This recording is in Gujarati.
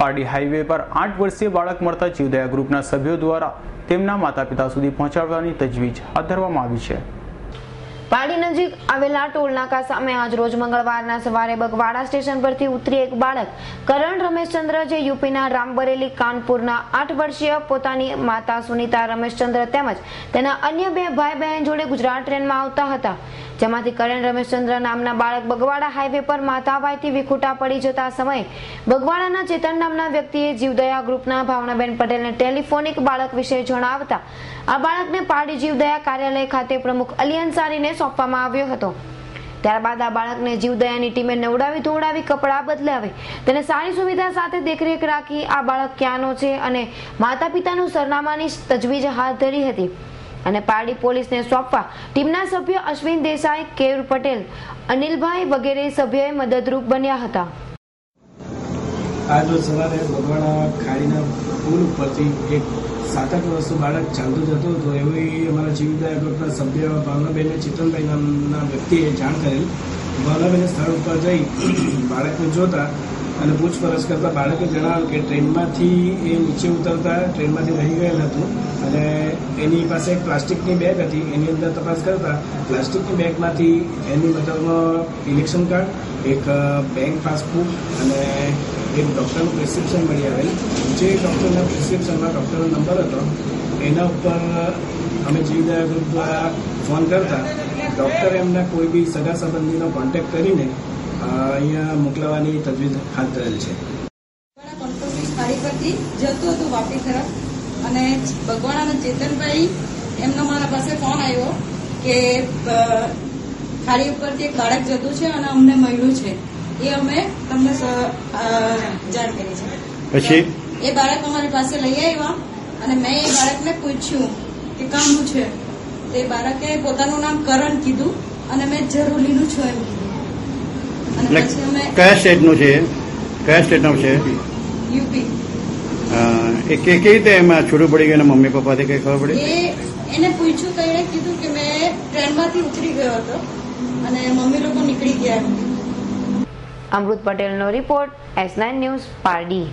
પારડી હાઈવે પર આઠ વર્ષીય બાળક મળતા જીવદયા ગ્રુપના સભ્યો દ્વારા તેમના માતા પિતા સુધી પહોંચાડવાની તજવીજ હાથ ધરવામાં આવી છે. પાડી નજીક આવેલા ટોલનાકા સામે આજ રોજ મંગળવારના સવારે બગવાડા સ્ટેશન પરથી ઉતરી એક બાળક કરણ રમેશચંદ્ર, જે યુપીના રામબરેલી, કાનપુરના આઠ વર્ષીય પોતાની માતા સુનીતા રમેશચંદ્ર તેમજ તેના અન્ય બે ભાઈ બહેન જોડે ગુજરાત ટ્રેનમાં આવતા હતા. જેમાંથી કરણ રમેશચંદ્ર નામના બાળક બગવાડા હાઈવે પર માથાભાઈથી વિખૂટા પડી જતા સમયે બગવાડાના ચેતન નામના વ્યક્તિએ જીવદયા ગ્રુપના ભાવનાબેન પટેલને ટેલિફોનિક બાળક વિશે જણાવતા આ બાળકને પારડી જીવદયા કાર્યાલય ખાતે પ્રમુખ અલી અંસારીને સોંપવામાં આવ્યો હતો. ત્યારબાદ આ બાળકને જીવદયાની ટીમે નવડાવી ધોવડાવી કપડાં બદલાવી, તેને સારી સુવિધા સાથે દેખરેખ રાખી આ બાળક ક્યાંનો છે અને માતા પિતાનું સરનામાની તજવીજ હાથ ધરી હતી. અને પારડી પોલીસને સોંપવા ટીમના સભ્ય અશ્વિન દેસાઈ, કેયુર પટેલ, અનિલભાઈ વગેરે સભ્યએ મદદરૂપ બન્યા હતા. આજ રોજ સવારે બગવાડા ખાડીના પુલ ઉપરથી એક સાત આઠ વર્ષનું બાળક ચાલતું જતો હતો. એવી અમારા જીવદયા ગ્રુપના સભ્ય ભાવનાબેનને ચિત્રનભાઈ નામના વ્યક્તિએ જાણ કરેલ. ભાવનાબેને સ્થળ ઉપર જઈ બાળકને જોતા અને પૂછપરછ કરતા બાળકે જણાવ્યું કે ટ્રેનમાંથી એ નીચે ઉતરતા ટ્રેનમાંથી રહી ગયેલ હતું અને એની પાસે એક પ્લાસ્ટિકની બેગ હતી, એની અંદર તપાસ કરતા પ્લાસ્ટિકની બેગમાંથી એની મતલબ ઇલેક્શન કાર્ડ, એક બેંક પાસબુક અને એક ડૉક્ટરનું પ્રિસ્ક્રિપ્શન મળી આવેલ. જે ડૉક્ટરના પ્રિસ્ક્રિપ્શનમાં ડૉક્ટરનો નંબર હતો, એના ઉપર અમે જીવદયા ગ્રુપ દ્વારા ફોન કરતા. ડૉક્ટર એમના કોઈ બી સગા સંબંધીનો કોન્ટેક્ટ કરીને અહીંયા મોકલવાની તજવીજ હાથ ધરેલ છે. ખાડી પરથી જતું હતું વાપી તરફ અને બગવાડાના ચેતનભાઈ એમનો મારા પાસે ફોન આવ્યો કે ખાડી ઉપરથી એક બાળક જતું છે અને અમને મળ્યું છે. એ અમે તમને જાણ કરી છે. પછી? એ બાળક અમારી પાસે લઈ આવ્યા અને મેં એ બાળકને પૂછ્યું કે કામનું છે? તે બાળકે પોતાનું નામ કરણ કીધું અને મેં જરૂરીનું છું એમ કીધું અને કયા સ્ટેટનું છે? કયા સ્ટેટનું છે? યુપી. એ કેવી રીતે એમાં છૂટું પડી ગયું? મમ્મી પપ્પાથી કઈ ખબર પડી? એને પૂછ્યું તો એણે કીધું કે મેં ટ્રેનમાંથી ઉતરી ગયો હતો અને મમ્મી લોકો નીકળી ગયા. અમૃત પટેલનો report S nine news Pardi.